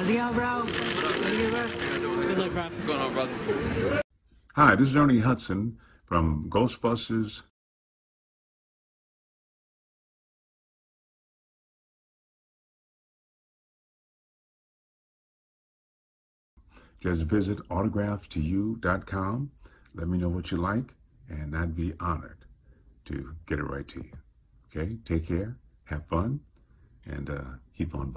How's it going, bro? Good luck, bro. What's going on, brother? Hi, this is Ernie Hudson from Ghostbusters. Just visit autographstoyou.com. Let me know what you like, and I'd be honored to get it right to you. Okay, take care, have fun, and uh, keep on.